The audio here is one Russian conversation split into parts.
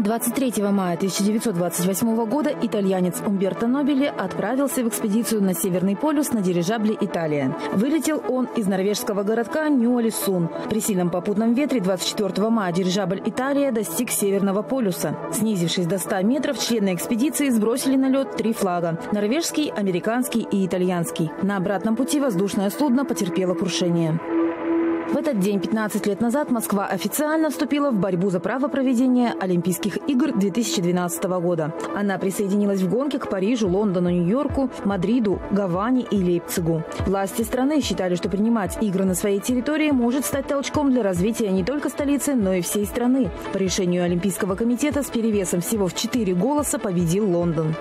23 мая 1928 года итальянец Умберто Нобели отправился в экспедицию на Северный полюс на дирижабле «Италия». Вылетел он из норвежского городка Нью-Алисун. При сильном попутном ветре 24 мая дирижабль «Италия» достиг Северного полюса. Снизившись до 100 метров, члены экспедиции сбросили на лед три флага – норвежский, американский и итальянский. На обратном пути воздушное судно потерпело крушение. В этот день, 15 лет назад, Москва официально вступила в борьбу за право проведения Олимпийских игр 2012 года. Она присоединилась в гонке к Парижу, Лондону, Нью-Йорку, Мадриду, Гаване и Лейпцигу. Власти страны считали, что принимать игры на своей территории может стать толчком для развития не только столицы, но и всей страны. По решению Олимпийского комитета с перевесом всего в 4 голоса победил Лондон.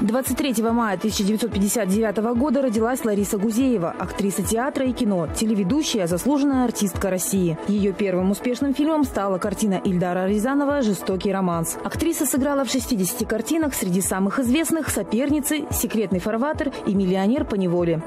23 мая 1959 года родилась Лариса Гузеева, актриса театра и кино, телеведущая, заслуженная артистка России. Ее первым успешным фильмом стала картина Ильдара Рязанова «Жестокий романс». Актриса сыграла в 60 картинах, среди самых известных «Соперницы», «Секретный фарватер» и «Миллионер по неволе».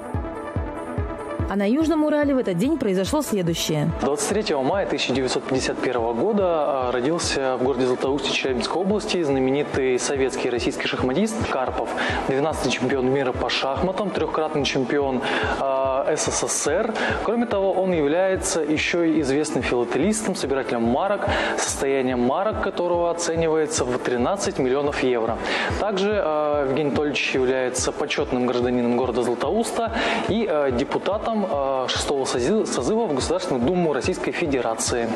А на Южном Урале в этот день произошло следующее. 23 мая 1951 года а, родился в городе Златоусте Челябинской области знаменитый советский и российский шахматист Карпов, 12-й чемпион мира по шахматам, трехкратный чемпион э, СССР. Кроме того, он является еще и известным филателистом, собирателем марок, состояние марок которого оценивается в 13 миллионов евро. Также э, Евгений Анатольевич является почетным гражданином города Златоуста и э, депутатом шестого созыва в Государственную Думу Российской Федерации.